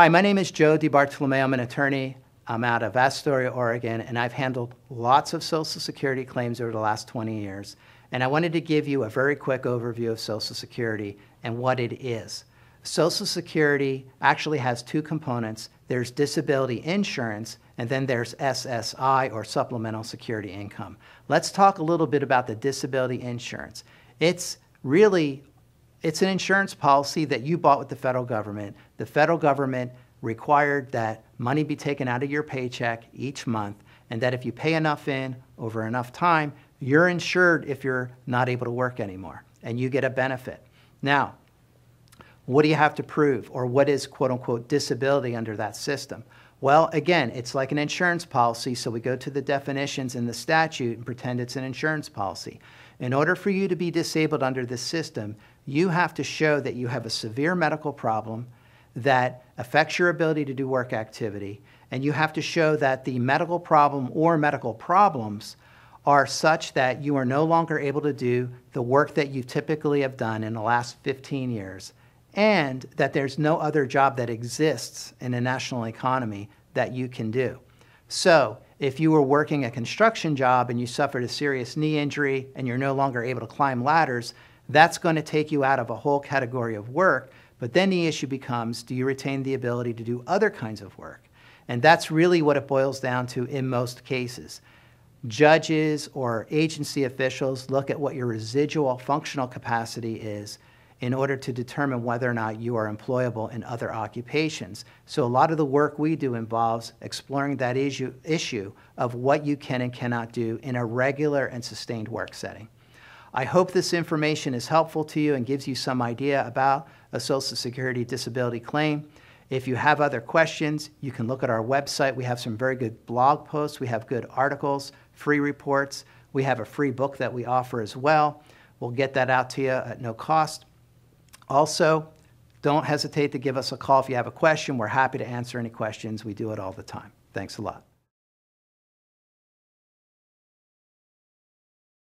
Hi, my name is Joe DiBartolomeo. I'm an attorney. I'm out of Astoria, Oregon, and I've handled lots of Social Security claims over the last 20 years. And I wanted to give you a very quick overview of Social Security and what it is. Social Security actually has two components. There's disability insurance, and then there's SSI, or Supplemental Security Income. Let's talk a little bit about the disability insurance. It's really, it's an insurance policy that you bought with the federal government. The federal government required that money be taken out of your paycheck each month, and that if you pay enough in over enough time, you're insured if you're not able to work anymore, and you get a benefit. Now, what do you have to prove? Or what is quote unquote disability under that system? Well, again, it's like an insurance policy, so we go to the definitions in the statute and pretend it's an insurance policy. In order for you to be disabled under this system, you have to show that you have a severe medical problem that affects your ability to do work activity, and you have to show that the medical problem or medical problems are such that you are no longer able to do the work that you typically have done in the last 15 years and that there's no other job that exists in a national economy that you can do. So, if you were working a construction job and you suffered a serious knee injury and you're no longer able to climb ladders, that's going to take you out of a whole category of work. But then the issue becomes do you retain the ability to do other kinds of work? And that's really what it boils down to in most cases. Judges or agency officials look at what your residual functional capacity is in order to determine whether or not you are employable in other occupations. So a lot of the work we do involves exploring that issue, issue of what you can and cannot do in a regular and sustained work setting. I hope this information is helpful to you and gives you some idea about a Social Security disability claim. If you have other questions, you can look at our website. We have some very good blog posts. We have good articles, free reports. We have a free book that we offer as well. We'll get that out to you at no cost. Also, don't hesitate to give us a call if you have a question. We're happy to answer any questions. We do it all the time. Thanks a lot.